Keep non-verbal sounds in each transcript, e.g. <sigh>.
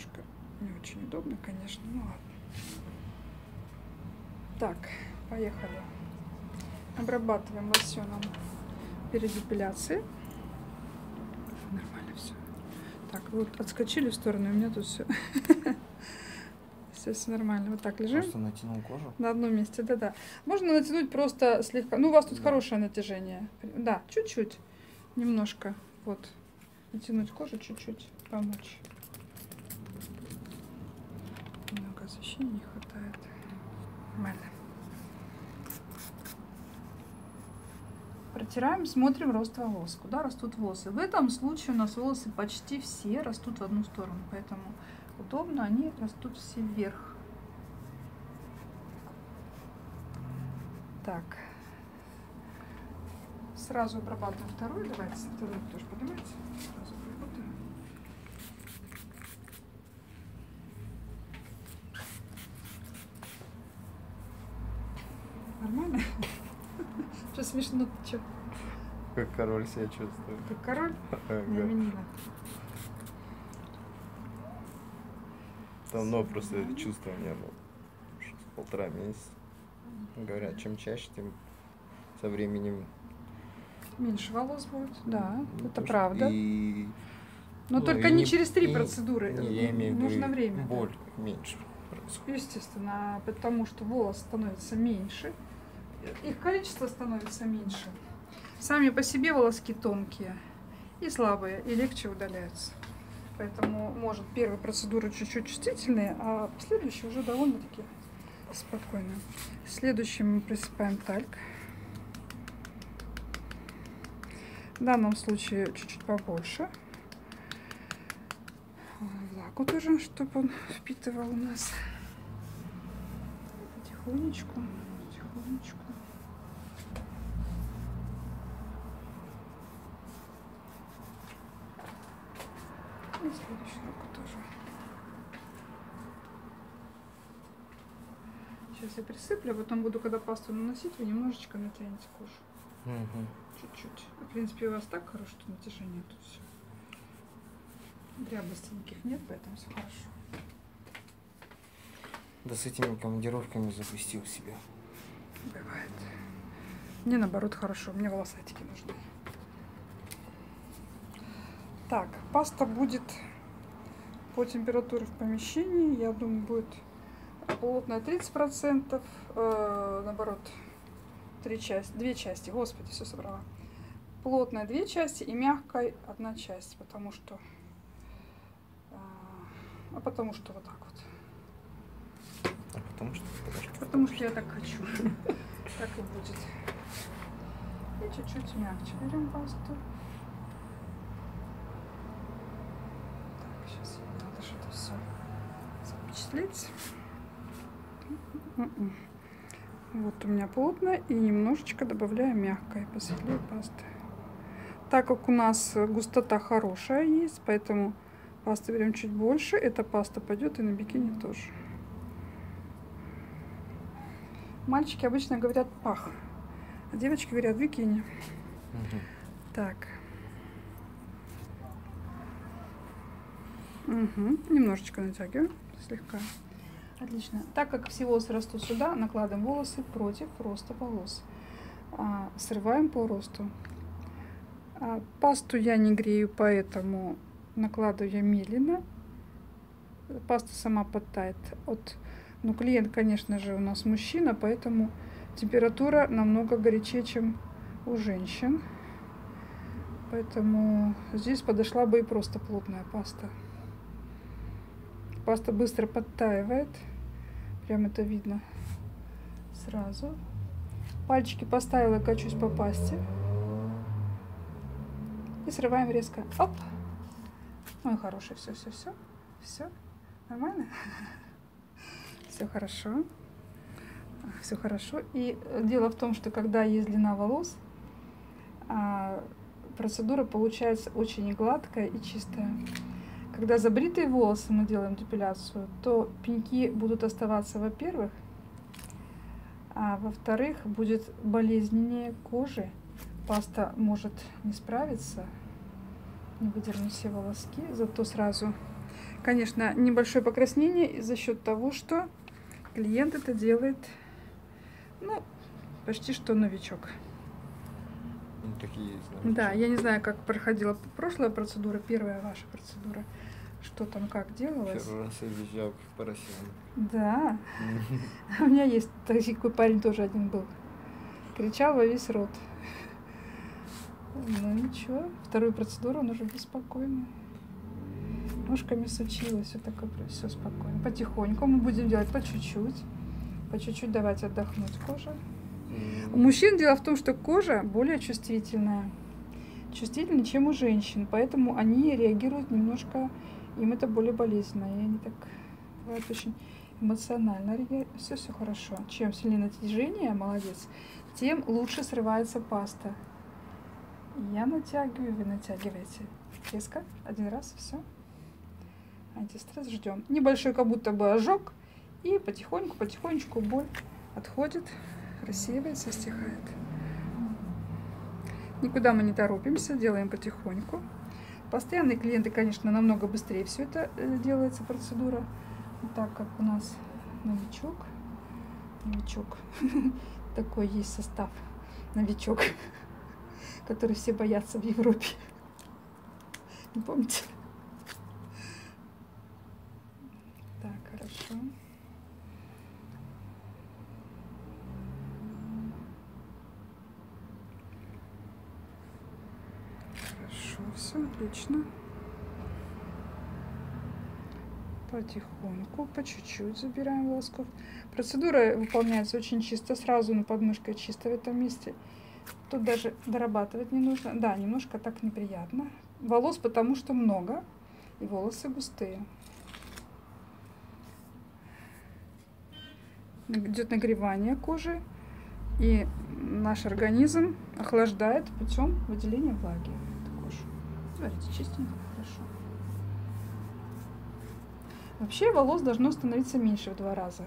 немножко не очень удобно, конечно, ну ладно. Так, поехали. Обрабатываем лосьоном перед эпиляцией. Нормально все. Так, вот отскочили в сторону, у меня тут все. <laughs> Все, все нормально. Вот так лежим. Просто натянул кожу. На одном месте, да-да. Можно натянуть просто слегка. Ну, у вас тут Да. хорошее натяжение. Да, чуть-чуть. Немножко. Вот. Натянуть кожу чуть-чуть. Помочь. Освещения не хватает. Нормально. Протираем, смотрим рост волос. Куда растут волосы. В этом случае у нас волосы почти все растут в одну сторону. Поэтому удобно, они растут все вверх. Так. Сразу обрабатываем вторую. Давайте вторую тоже поднимайте. Сразу обработаем. Нормально? Что смешно, ты что? Как король себя чувствует. Как король? <laughs> Ага. Давно просто это чувство не было. Может, Полтора месяца. Говорят, чем чаще, тем со временем... Меньше волос будет, да, ну, это правда. И... Но ну, только и не через три и- процедуры. Не, я имею Нужно и время. да. Боль меньше происходит. Естественно, потому что волос становится меньше, их количество становится меньше. Сами по себе волоски тонкие и слабые, и легче удаляются. Поэтому, может, первые процедуры чуть-чуть чувствительные, а следующие уже довольно-таки спокойно. Следующим мы присыпаем тальк. В данном случае чуть-чуть побольше. Влагу тоже, чтобы он впитывал у нас. Потихонечку, потихонечку. И следующую руку тоже. Сейчас я присыплю, а потом буду, когда пасту наносить, вы немножечко натянете кожу. Мгм. Чуть-чуть. В принципе, у вас так хорошо, что натяжение тут все. Дряблости никаких нет, поэтому все хорошо. Да с этими командировками запустил себя. Бывает. Мне наоборот хорошо, мне волосатики нужны. Так, паста будет по температуре в помещении, я думаю, будет плотная 30%, э, наоборот, три части, две части, господи, все собрала. Плотная две части и мягкой одна часть, потому что, э, а потому что вот так вот. А потому что... Потому что... Потому что я так хочу. <laughs> Так и будет. И чуть-чуть мягче берем пасту. Так, сейчас надо что-то все запечатлеть. М-м. Вот у меня плотно и немножечко добавляю мягкой посветлее пасты. Так как у нас густота хорошая есть, поэтому пасты берем чуть больше. Эта паста пойдет и на бикини тоже. Мальчики обычно говорят пах, а девочки говорят бикини. Мгм. Так. Угу. Немножечко натягиваю, слегка. Отлично. Так как все волосы растут сюда, накладываем волосы против роста волос. А, срываем по росту. А, пасту я не грею, поэтому накладываю я медленно. Паста сама подтает от ну, клиент, конечно же, у нас мужчина, поэтому температура намного горячее, чем у женщин. Поэтому здесь подошла бы и просто плотная паста. Паста быстро подтаивает. Прям это видно сразу. Пальчики поставила, качусь по пасте. И срываем резко. Оп. Ой, хороший. Все, все, все. Все. Нормально? <laughs> Все хорошо. Все хорошо. И дело в том, что когда есть длина волос, а, процедура получается очень гладкая и чистая. Когда забритые волосы мы делаем депиляцию, то пеньки будут оставаться, во-первых, а во-вторых, будет болезненнее кожи. Паста может не справиться, не выдернуть все волоски, зато сразу Конечно, небольшое покраснение за счет того, что клиент это делает, ну, почти что новичок. Ну, такие наверное, Да, я не знаю, как проходила прошлая процедура, первая ваша процедура, что там как делалось. Первый раз я визжал как поросенок. Да, <laughs> у меня есть такой парень тоже один был. Кричал во весь рот. Ну ничего, вторую процедуру он уже беспокойный. Ножками сучилась, все такое, все спокойно. Потихоньку мы будем делать по чуть-чуть. По чуть-чуть давать отдохнуть коже. У мужчин дело в том, что кожа более чувствительная. Чувствительнее, чем у женщин. Поэтому они реагируют немножко, им это более болезненно. И они так бывают очень эмоционально. Все, все хорошо. Чем сильнее натяжение, молодец, тем лучше срывается паста. Я натягиваю, вы натягиваете. Резко, один раз, все. Антистресс ждем. Небольшой как будто бы ожог. И потихоньку, потихонечку боль отходит, рассеивается, стихает. Никуда мы не торопимся, делаем потихоньку. Постоянные клиенты, конечно, намного быстрее все это э, делается процедура, так как у нас новичок, новичок, <laughs> такой есть состав, новичок, <laughs> который все боятся в Европе. Не помните? Так, хорошо. Хорошо, все отлично. Потихоньку, по чуть-чуть забираем волосков. Процедура выполняется очень чисто, сразу на подмышкой чисто в этом месте. Тут даже дорабатывать не нужно. Да, немножко так неприятно. Волос потому что много, и волосы густые. Идет нагревание кожи, и наш организм охлаждает путем выделения влаги. Смотрите, чистенько, хорошо. Вообще волос должно становиться меньше в два раза.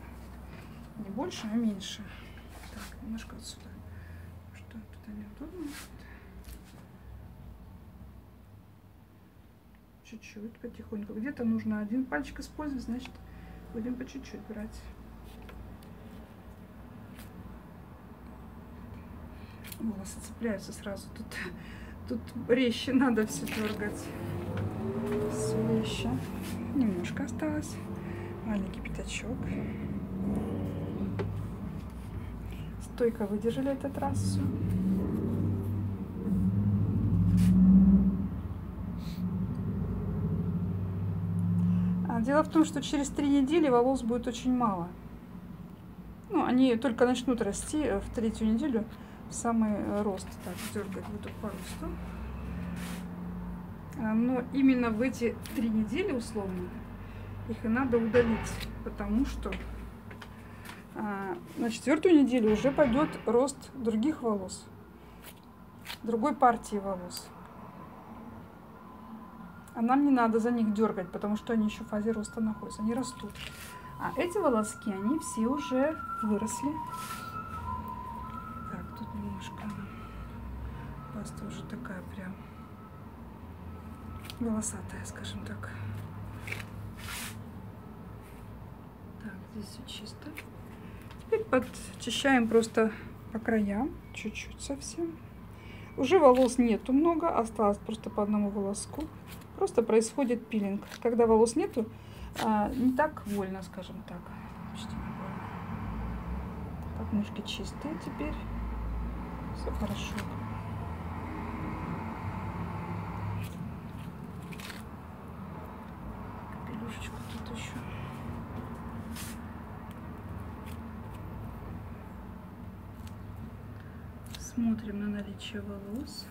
Не больше, а меньше. Так, немножко отсюда. Что туда неудобно? Чуть-чуть, потихоньку. Где-то нужно один пальчик использовать, значит, будем по чуть-чуть брать. Волосы цепляются сразу. Тут, тут резче надо все дергать. Все резче. Немножко осталось. Маленький пятачок. Стойко выдержали этот раз все. А дело в том, что через три недели волос будет очень мало. Ну, они только начнут расти э, в третью неделю самый э, рост. Так, дергать буду по росту. А, Но именно в эти три недели, условно, их и надо удалить, потому что а, на четвертую неделю уже пойдет рост других волос, другой партии волос. А нам не надо за них дергать, потому что они еще в фазе роста находятся, они растут. А эти волоски, они все уже выросли. Паста уже такая прям волосатая, скажем так. Так, здесь все чисто. Теперь подчищаем просто по краям, чуть-чуть совсем. Уже волос нету много, осталось просто по одному волоску. Просто происходит пилинг. Когда волос нету, а, не так больно, скажем так. Почти не больно. Подмышки чистые теперь. Все хорошо. Капелюшечку тут еще. Смотрим на наличие волос.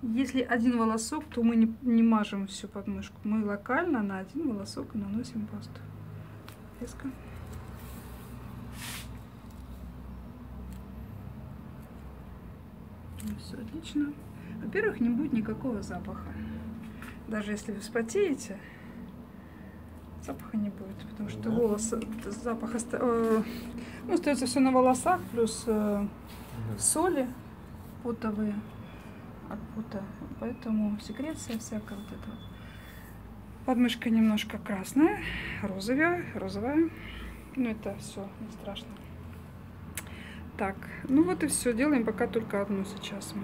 Если один волосок, то мы не, не мажем всю подмышку. Мы локально на один волосок наносим пасту. Резко. Все отлично. Во-первых, не будет никакого запаха. Даже если вы вспотеете, запаха не будет, потому что Да. волос, запах оста- э, ну, остается все на волосах, плюс э, Мгм. соли потовые от пота. Поэтому секреция всякая вот эта вот. Подмышка немножко красная, розовая, розовая. Ну это все, не страшно. Так, ну вот и все. Делаем пока только одну сейчас мы.